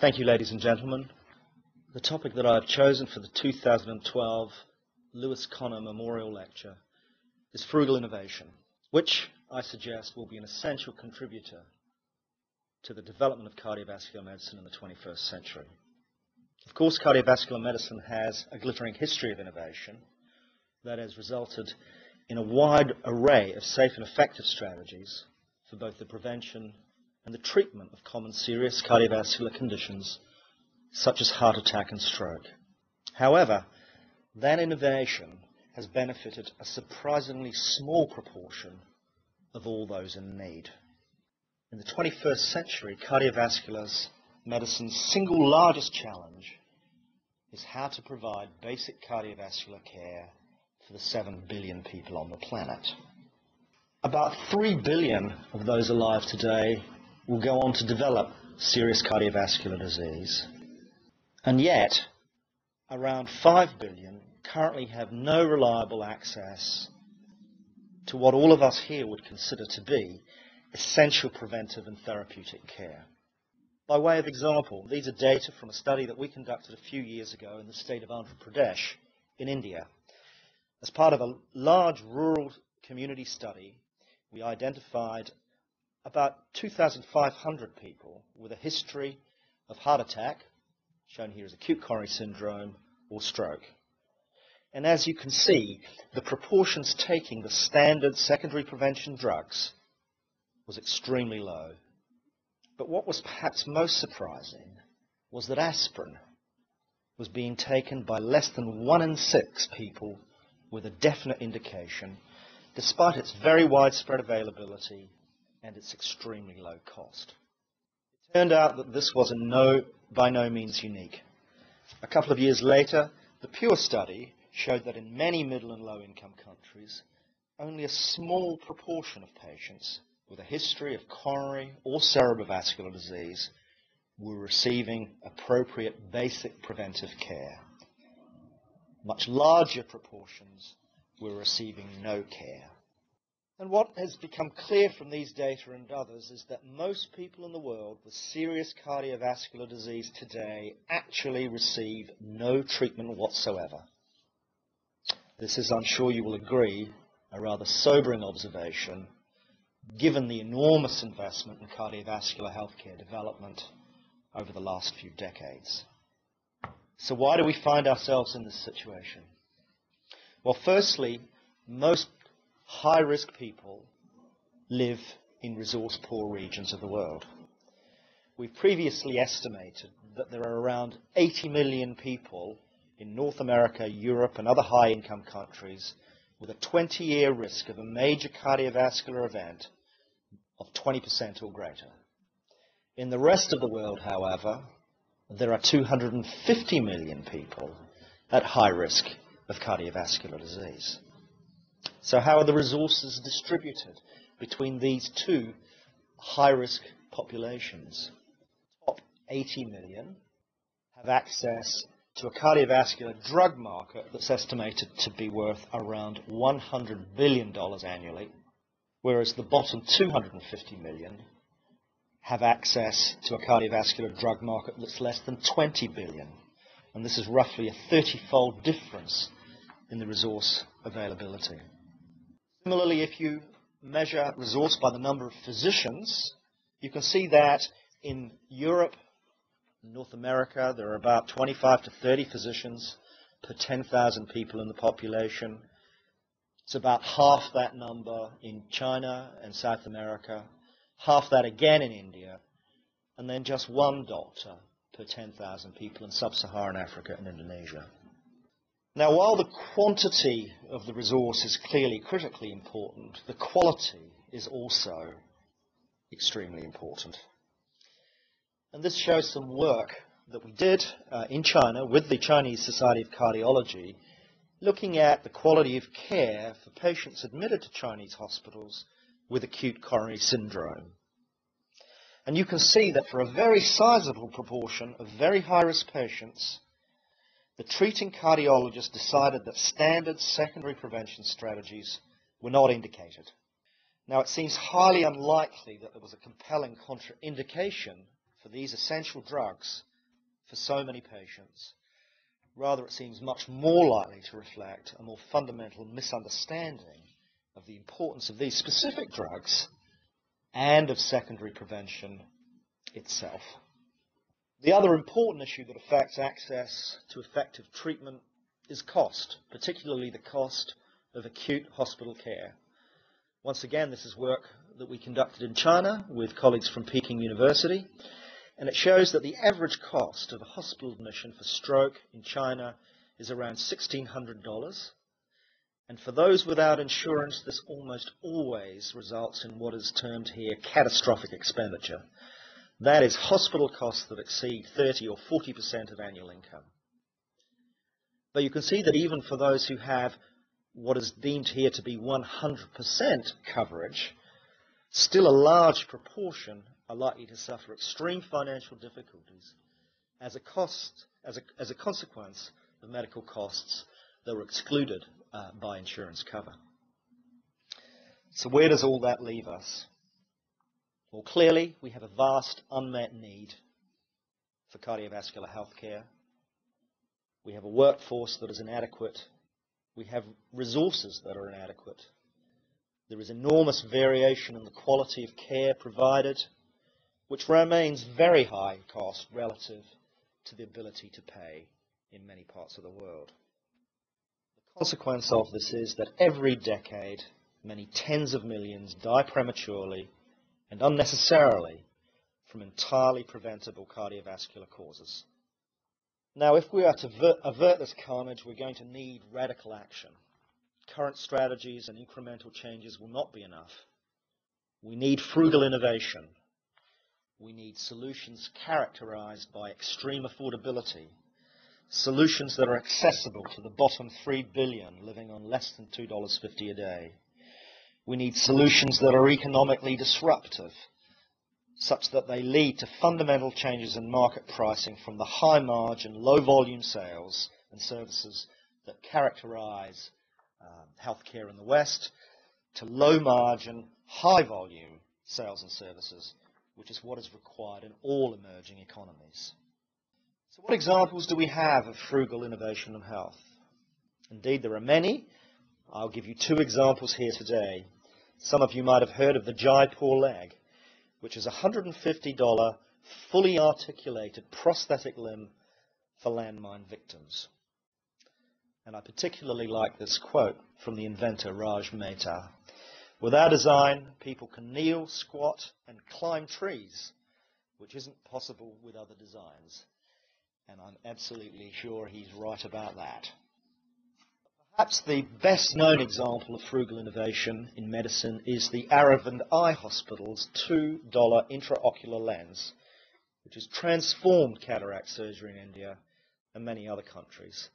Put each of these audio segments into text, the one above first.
Thank you, ladies and gentlemen. The topic that I have chosen for the 2012 Lewis Conner Memorial Lecture is frugal innovation, which I suggest will be an essential contributor to the development of cardiovascular medicine in the 21st century. Of course, cardiovascular medicine has a glittering history of innovation that has resulted in a wide array of safe and effective strategies for both the prevention and the treatment of common serious cardiovascular conditions such as heart attack and stroke. However, that innovation has benefited a surprisingly small proportion of all those in need. In the 21st century, cardiovascular medicine's single largest challenge is how to provide basic cardiovascular care for the 7 billion people on the planet. About 3 billion of those alive today will go on to develop serious cardiovascular disease. And yet, around 5 billion currently have no reliable access to what all of us here would consider to be essential preventive and therapeutic care. By way of example, these are data from a study that we conducted a few years ago in the state of Andhra Pradesh in India. As part of a large rural community study, we identified about 2,500 people with a history of heart attack, shown here as acute coronary syndrome, or stroke. And as you can see, the proportions taking the standard secondary prevention drugs was extremely low. But what was perhaps most surprising was that aspirin was being taken by less than one in six people with a definite indication, despite its very widespread availability and its extremely low cost. It turned out that this was no, by no means unique. A couple of years later, the PURE study showed that in many middle and low income countries, only a small proportion of patients with a history of coronary or cerebrovascular disease were receiving appropriate basic preventive care. Much larger proportions were receiving no care. And what has become clear from these data and others is that most people in the world with serious cardiovascular disease today actually receive no treatment whatsoever. This is, I'm sure you will agree, a rather sobering observation given the enormous investment in cardiovascular healthcare development over the last few decades. So why do we find ourselves in this situation? Well, firstly, most high-risk people live in resource-poor regions of the world. We've previously estimated that there are around 80 million people in North America, Europe, and other high-income countries with a 20-year risk of a major cardiovascular event of 20% or greater. In the rest of the world, however, there are 250 million people at high risk of cardiovascular disease. So how are the resources distributed between these two high-risk populations? Top 80 million have access to a cardiovascular drug market that's estimated to be worth around $100 billion annually, whereas the bottom 250 million have access to a cardiovascular drug market that's less than 20 billion. And this is roughly a 30-fold difference in the resource availability. Similarly, if you measure resource by the number of physicians, you can see that in Europe, and North America, there are about 25 to 30 physicians per 10,000 people in the population. It's about half that number in China and South America, half that again in India, and then just one doctor per 10,000 people in sub-Saharan Africa and Indonesia. Now, while the quantity of the resource is clearly critically important, the quality is also extremely important. And this shows some work that we did uh, in China with the Chinese Society of Cardiology, looking at the quality of care for patients admitted to Chinese hospitals with acute coronary syndrome. And you can see that for a very sizable proportion of very high-risk patients, the treating cardiologist decided that standard secondary prevention strategies were not indicated. Now, it seems highly unlikely that there was a compelling contraindication for these essential drugs for so many patients. Rather, it seems much more likely to reflect a more fundamental misunderstanding of the importance of these specific drugs and of secondary prevention itself. The other important issue that affects access to effective treatment is cost, particularly the cost of acute hospital care. Once again, this is work that we conducted in China with colleagues from Peking University, and it shows that the average cost of a hospital admission for stroke in China is around $1,600. And for those without insurance, this almost always results in what is termed here catastrophic expenditure. That is hospital costs that exceed 30 or 40% of annual income. But you can see that even for those who have what is deemed here to be 100% coverage, still a large proportion are likely to suffer extreme financial difficulties as a, cost, as a, as a consequence of medical costs that were excluded uh, by insurance cover. So where does all that leave us? Well, clearly, we have a vast unmet need for cardiovascular health care. We have a workforce that is inadequate. We have resources that are inadequate. There is enormous variation in the quality of care provided, which remains very high in cost relative to the ability to pay in many parts of the world. The consequence of this is that every decade, many tens of millions die prematurely and unnecessarily from entirely preventable cardiovascular causes. Now, if we are to avert this carnage, we're going to need radical action. Current strategies and incremental changes will not be enough. We need frugal innovation. We need solutions characterized by extreme affordability, solutions that are accessible to the bottom 3 billion living on less than $2.50 a day. We need solutions that are economically disruptive, such that they lead to fundamental changes in market pricing from the high margin, low volume sales and services that characterize uh, healthcare in the West to low margin, high volume sales and services, which is what is required in all emerging economies. So what examples do we have of frugal innovation in health? Indeed, there are many. I'll give you two examples here today. Some of you might have heard of the Jaipur leg, which is a $150 fully articulated prosthetic limb for landmine victims. And I particularly like this quote from the inventor Raj Mehta. With our design, people can kneel, squat, and climb trees, which isn't possible with other designs. And I'm absolutely sure he's right about that. Perhaps the best known example of frugal innovation in medicine is the Aravind Eye Hospital's $2 intraocular lens, which has transformed cataract surgery in India and many other countries.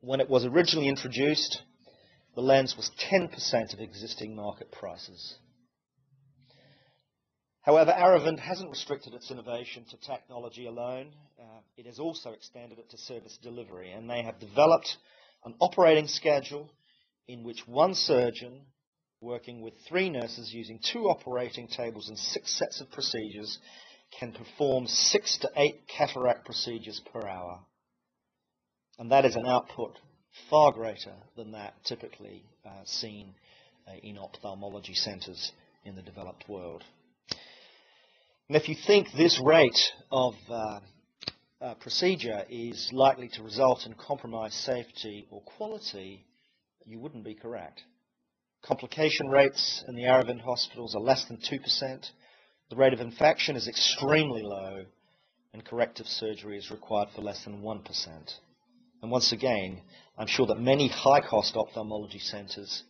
When it was originally introduced, the lens was 10% of existing market prices. However, Aravind hasn't restricted its innovation to technology alone. Uh, it has also expanded it to service delivery, and they have developed an operating schedule in which one surgeon, working with three nurses using two operating tables and six sets of procedures, can perform six to eight cataract procedures per hour. And that is an output far greater than that typically uh, seen uh, in ophthalmology centers in the developed world. And if you think this rate of uh, uh, procedure is likely to result in compromised safety or quality, you wouldn't be correct. Complication rates in the Aravind hospitals are less than 2%. The rate of infection is extremely low, and corrective surgery is required for less than 1%. And once again, I'm sure that many high-cost ophthalmology centers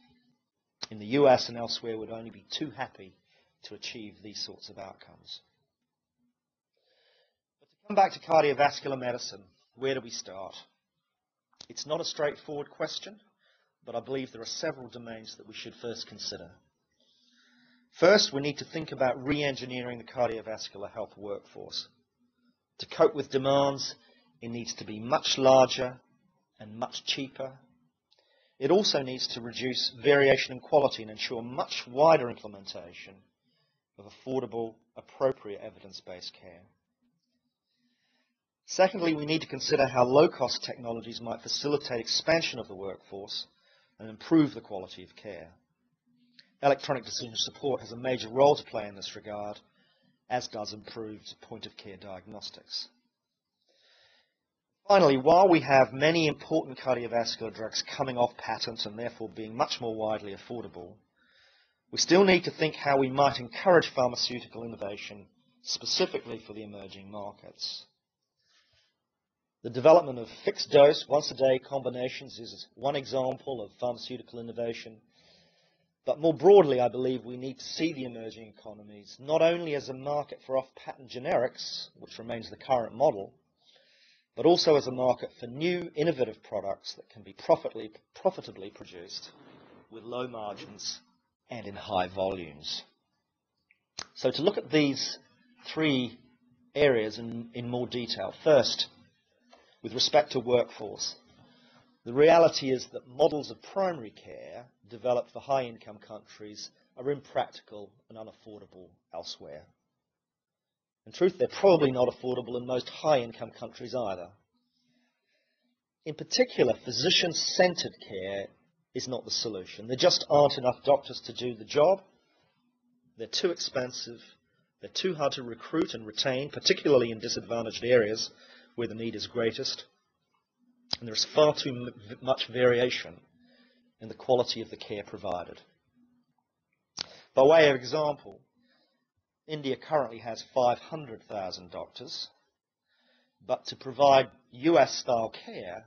in the US and elsewhere would only be too happy to achieve these sorts of outcomes. Come back to cardiovascular medicine. Where do we start? It's not a straightforward question, but I believe there are several domains that we should first consider. First, we need to think about re-engineering the cardiovascular health workforce. To cope with demands, it needs to be much larger and much cheaper. It also needs to reduce variation in quality and ensure much wider implementation of affordable, appropriate evidence-based care. Secondly, we need to consider how low-cost technologies might facilitate expansion of the workforce and improve the quality of care. Electronic decision support has a major role to play in this regard, as does improved point-of-care diagnostics. Finally, while we have many important cardiovascular drugs coming off patent and therefore being much more widely affordable, we still need to think how we might encourage pharmaceutical innovation specifically for the emerging markets. The development of fixed dose, once a day combinations is one example of pharmaceutical innovation. But more broadly, I believe we need to see the emerging economies not only as a market for off-patent generics, which remains the current model, but also as a market for new innovative products that can be profitably, profitably produced with low margins and in high volumes. So to look at these three areas in, in more detail. First, with respect to workforce. The reality is that models of primary care developed for high-income countries are impractical and unaffordable elsewhere. In truth, they're probably not affordable in most high-income countries either. In particular, physician-centered care is not the solution. There just aren't enough doctors to do the job. They're too expensive. They're too hard to recruit and retain, particularly in disadvantaged areas where the need is greatest. And there's far too much variation in the quality of the care provided. By way of example, India currently has 500,000 doctors, but to provide US-style care,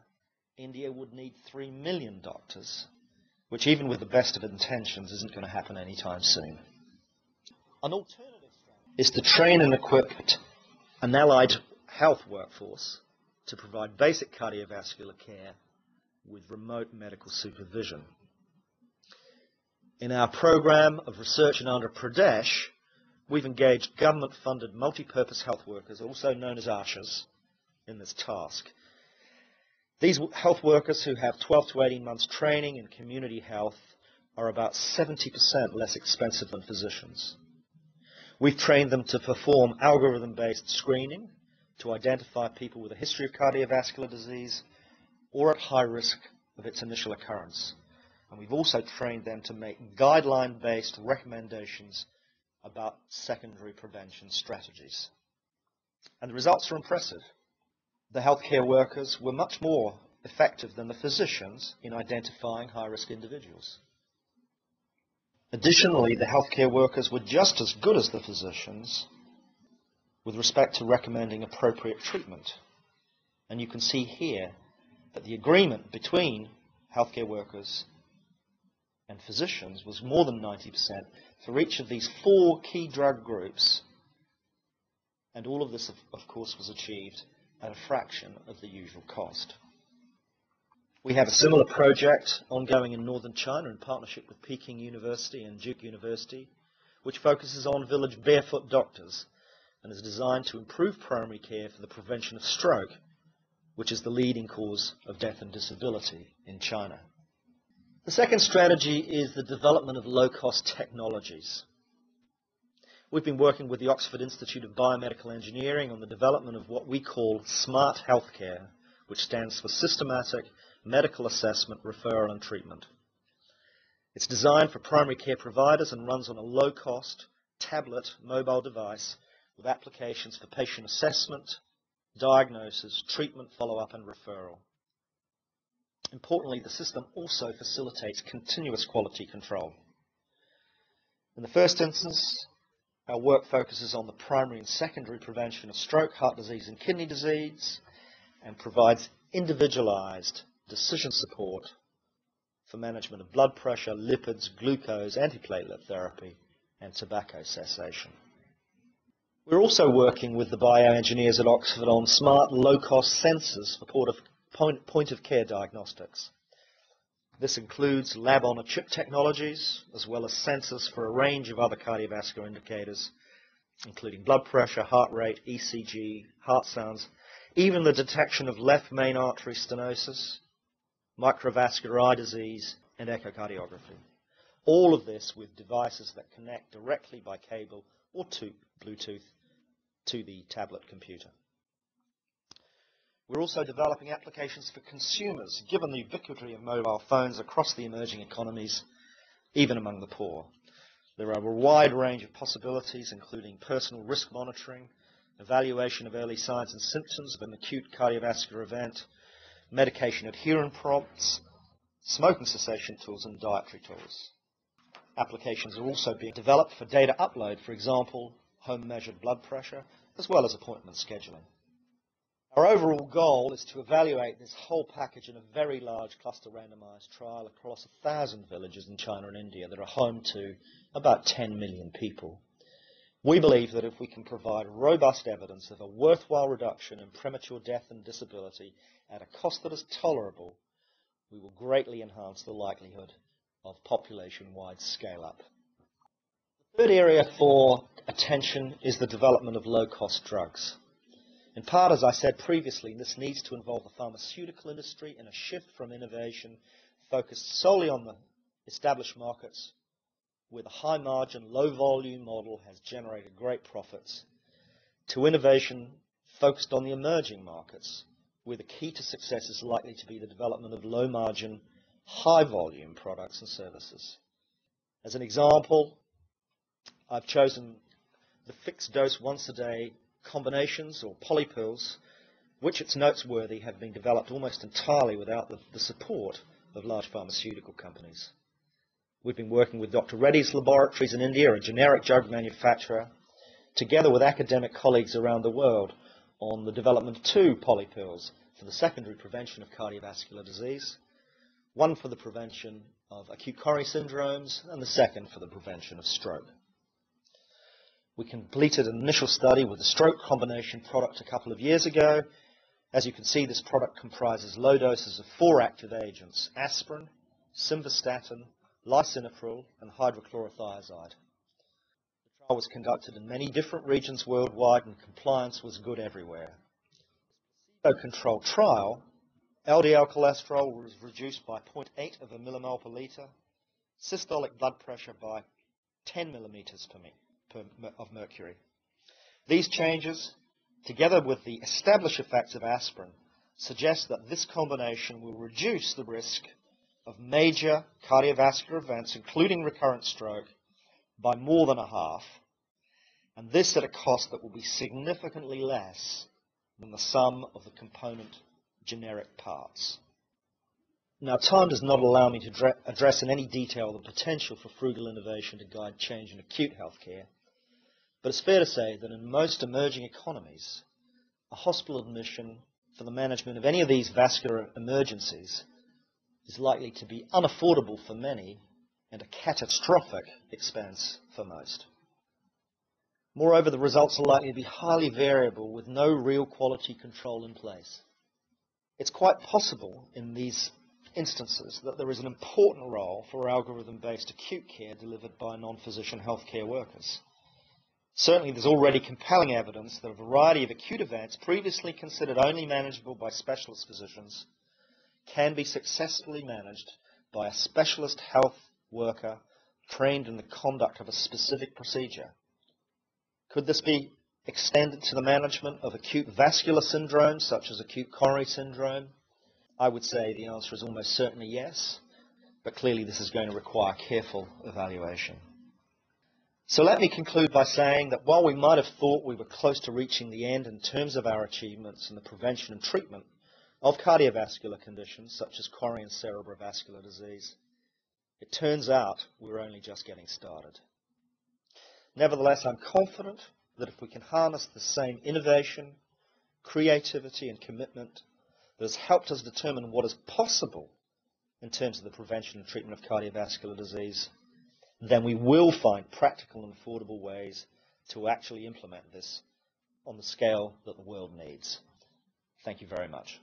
India would need 3 million doctors, which even with the best of intentions isn't going to happen anytime soon. An alternative is to train and equip an allied health workforce to provide basic cardiovascular care with remote medical supervision. In our program of research in Andhra Pradesh, we've engaged government-funded multi-purpose health workers, also known as ASHAs, in this task. These health workers who have 12 to 18 months training in community health are about 70% less expensive than physicians. We've trained them to perform algorithm-based screening to identify people with a history of cardiovascular disease or at high risk of its initial occurrence. And we've also trained them to make guideline-based recommendations about secondary prevention strategies. And the results are impressive. The healthcare workers were much more effective than the physicians in identifying high-risk individuals. Additionally, the healthcare workers were just as good as the physicians with respect to recommending appropriate treatment. And you can see here that the agreement between healthcare workers and physicians was more than 90% for each of these four key drug groups. And all of this, of, of course, was achieved at a fraction of the usual cost. We have a similar project ongoing in northern China in partnership with Peking University and Duke University, which focuses on village barefoot doctors and is designed to improve primary care for the prevention of stroke, which is the leading cause of death and disability in China. The second strategy is the development of low-cost technologies. We've been working with the Oxford Institute of Biomedical Engineering on the development of what we call smart healthcare, which stands for systematic medical assessment, referral, and treatment. It's designed for primary care providers and runs on a low-cost tablet mobile device with applications for patient assessment, diagnosis, treatment, follow-up, and referral. Importantly, the system also facilitates continuous quality control. In the first instance, our work focuses on the primary and secondary prevention of stroke, heart disease, and kidney disease, and provides individualized decision support for management of blood pressure, lipids, glucose, antiplatelet therapy, and tobacco cessation. We're also working with the bioengineers at Oxford on smart, low-cost sensors for point-of-care diagnostics. This includes lab-on-a-chip technologies, as well as sensors for a range of other cardiovascular indicators, including blood pressure, heart rate, ECG, heart sounds, even the detection of left main artery stenosis, microvascular eye disease, and echocardiography. All of this with devices that connect directly by cable or to Bluetooth to the tablet computer. We're also developing applications for consumers, given the ubiquity of mobile phones across the emerging economies, even among the poor. There are a wide range of possibilities, including personal risk monitoring, evaluation of early signs and symptoms of an acute cardiovascular event, medication adherence prompts, smoking cessation tools, and dietary tools. Applications are also being developed for data upload, for example, home measured blood pressure, as well as appointment scheduling. Our overall goal is to evaluate this whole package in a very large cluster randomized trial across a thousand villages in China and India that are home to about 10 million people. We believe that if we can provide robust evidence of a worthwhile reduction in premature death and disability at a cost that is tolerable, we will greatly enhance the likelihood of population-wide scale-up. The third area for attention is the development of low-cost drugs. In part, as I said previously, this needs to involve the pharmaceutical industry in a shift from innovation focused solely on the established markets with a high margin, low volume model has generated great profits to innovation focused on the emerging markets where the key to success is likely to be the development of low margin, high volume products and services. As an example, I've chosen the fixed dose once a day combinations or polypills, which it's noteworthy have been developed almost entirely without the, the support of large pharmaceutical companies. We've been working with Dr. Reddy's laboratories in India, a generic drug manufacturer, together with academic colleagues around the world on the development of two polypills for the secondary prevention of cardiovascular disease, one for the prevention of acute coronary syndromes, and the second for the prevention of stroke. We completed an initial study with a stroke combination product a couple of years ago. As you can see, this product comprises low doses of four active agents, aspirin, simvastatin, lisinopril, and hydrochlorothiazide. The trial was conducted in many different regions worldwide and compliance was good everywhere. A controlled trial, LDL cholesterol was reduced by 0.8 of a millimole per litre, systolic blood pressure by 10 millimeters per of mercury. These changes, together with the established effects of aspirin, suggest that this combination will reduce the risk of major cardiovascular events, including recurrent stroke, by more than a half, and this at a cost that will be significantly less than the sum of the component generic parts. Now, time does not allow me to address in any detail the potential for frugal innovation to guide change in acute healthcare, but it's fair to say that in most emerging economies, a hospital admission for the management of any of these vascular emergencies is likely to be unaffordable for many and a catastrophic expense for most. Moreover, the results are likely to be highly variable with no real quality control in place. It's quite possible in these instances that there is an important role for algorithm-based acute care delivered by non-physician healthcare workers. Certainly, there's already compelling evidence that a variety of acute events previously considered only manageable by specialist physicians can be successfully managed by a specialist health worker trained in the conduct of a specific procedure. Could this be extended to the management of acute vascular syndromes such as acute coronary syndrome? I would say the answer is almost certainly yes, but clearly this is going to require careful evaluation. So let me conclude by saying that while we might have thought we were close to reaching the end in terms of our achievements in the prevention and treatment of cardiovascular conditions such as coronary and cerebrovascular disease, it turns out we're only just getting started. Nevertheless, I'm confident that if we can harness the same innovation, creativity, and commitment that has helped us determine what is possible in terms of the prevention and treatment of cardiovascular disease, then we will find practical and affordable ways to actually implement this on the scale that the world needs. Thank you very much.